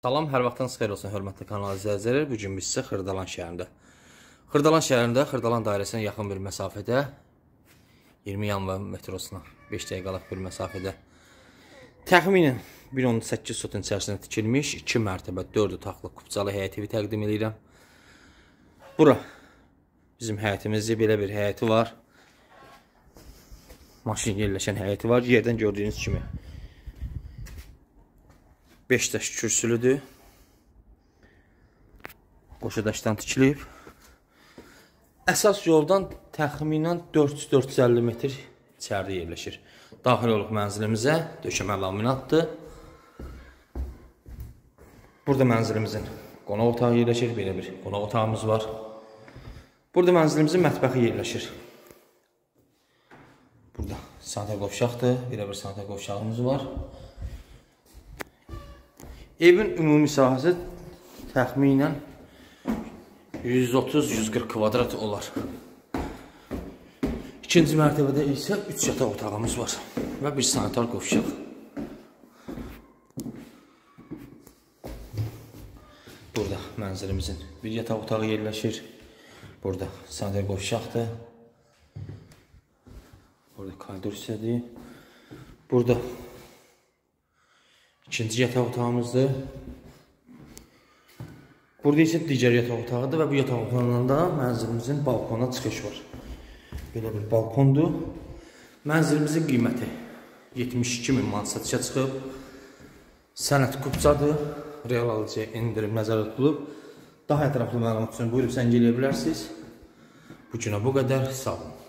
Salam, hər vaxtınız xeyir olsun, hörmətli kanal izləyicilər. Bu gün biz sizə Xırdalan şəhərində. Xırdalan şəhərində, Xırdalan dairəsinə yaxın bir məsafədə 20 yanvar metrosuna 5 dəqiqəlik bir məsafədə təxminən 1.18 sotun içərisində tikilmiş 2 mərtəbə 4 otaqlı kupçalı həyət evi təqdim edirəm. Bura bizim həyətimizdir. Belə bir həyəti var. Maşın yerləşən həyəti var. Yerdən gördüyünüz kimi 5 daş kürsülüdür. Qoşa daşdan tikilib. Əsas yoldan təxminən 400-450 metr içəridə yerləşir. Daxil oluq mənzilimizə, döşəmə laminatdır. Burada mənzilimizin qonaq otağı yerləşir, belə bir qonaq otağımız var. Burada mənzilimizin mətbəxi yerləşir. Burada sanitar qovşaqdır, belə bir sanitar qovşağımız var. Evin ümumi sahəsi təxminən 130-140 kvadrat olar. İkinci mərtəbədə isə 3 yataq otağımız var və bir sanitar qovşaq. Burada mənzilimizin bir yataq otağı yerləşir. Burada sanitar qovşaqdır. Burada koridor hissədir. Burada İkinci yataq otağımızdır. Burada isə digər yataq otağıdır və bu yataq otağından da mənzilimizin balkona çıxış var. Belə bir balkondur. Mənzilimizin qiyməti 72 min manat satışa çıxıb. Sənət kupçadır. Real alıcıya endirim nəzərdə tutulub. Daha ətraflı məlumat üçün buyurub zəng eləyə bilərsiniz. Bu günə bu qədər. Sağ olun.